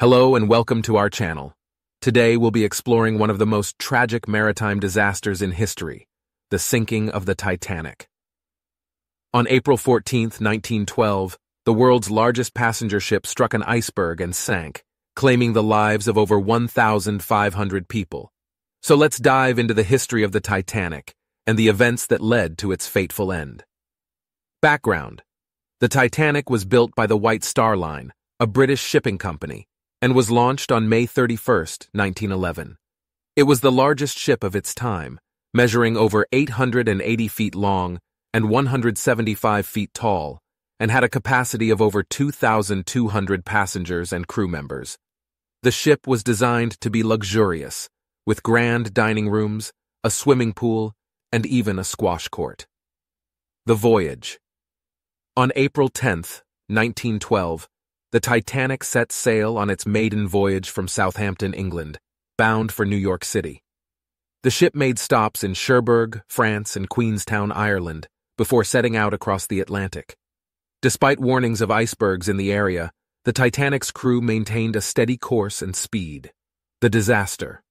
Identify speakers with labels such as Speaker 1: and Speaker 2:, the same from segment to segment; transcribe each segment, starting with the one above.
Speaker 1: Hello and welcome to our channel. Today we'll be exploring one of the most tragic maritime disasters in history, the sinking of the Titanic. On April 14, 1912, the world's largest passenger ship struck an iceberg and sank, claiming the lives of over 1,500 people. So let's dive into the history of the Titanic and the events that led to its fateful end. Background The Titanic was built by the White Star Line, a British shipping company, and was launched on May 31, 1911. It was the largest ship of its time, measuring over 880 feet long and 175 feet tall, and had a capacity of over 2,200 passengers and crew members. The ship was designed to be luxurious, with grand dining rooms, a swimming pool, and even a squash court. The Voyage On April 10, 1912, the Titanic set sail on its maiden voyage from Southampton, England, bound for New York City. The ship made stops in Cherbourg, France, and Queenstown, Ireland, before setting out across the Atlantic. Despite warnings of icebergs in the area, the Titanic's crew maintained a steady course and speed. The disaster.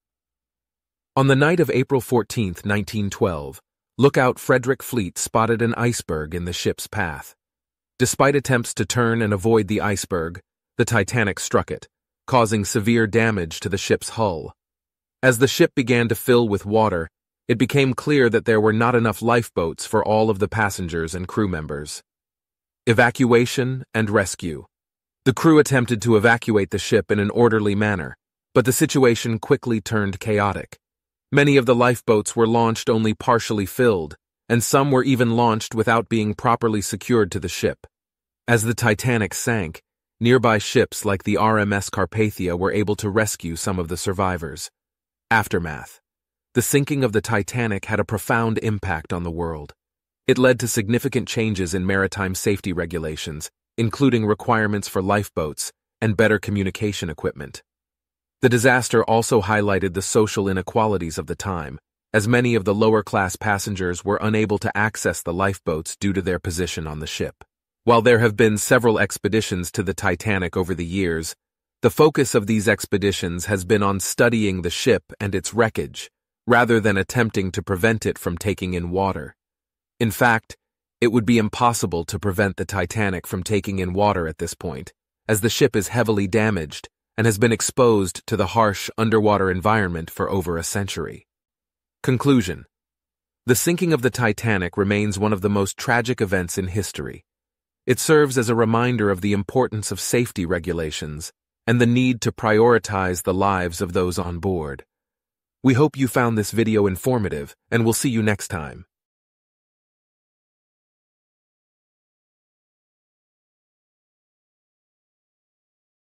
Speaker 1: On the night of April 14, 1912, lookout Frederick Fleet spotted an iceberg in the ship's path. Despite attempts to turn and avoid the iceberg, the Titanic struck it, causing severe damage to the ship's hull. As the ship began to fill with water, it became clear that there were not enough lifeboats for all of the passengers and crew members. Evacuation and rescue. The crew attempted to evacuate the ship in an orderly manner, but the situation quickly turned chaotic. Many of the lifeboats were launched only partially filled, and some were even launched without being properly secured to the ship. As the Titanic sank, nearby ships like the RMS Carpathia were able to rescue some of the survivors. Aftermath The sinking of the Titanic had a profound impact on the world. It led to significant changes in maritime safety regulations, including requirements for lifeboats and better communication equipment. The disaster also highlighted the social inequalities of the time, as many of the lower class passengers were unable to access the lifeboats due to their position on the ship. While there have been several expeditions to the Titanic over the years, the focus of these expeditions has been on studying the ship and its wreckage, rather than attempting to prevent it from taking in water. In fact, it would be impossible to prevent the Titanic from taking in water at this point, as the ship is heavily damaged and has been exposed to the harsh underwater environment for over a century. Conclusion The sinking of the Titanic remains one of the most tragic events in history. It serves as a reminder of the importance of safety regulations and the need to prioritize the lives of those on board. We hope you found this video informative and we'll see you next time.